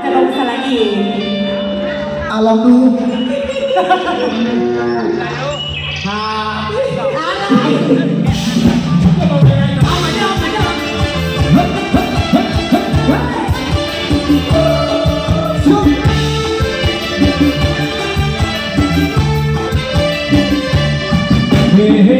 Kalau bisa lagi. Alamku. Hey, hey.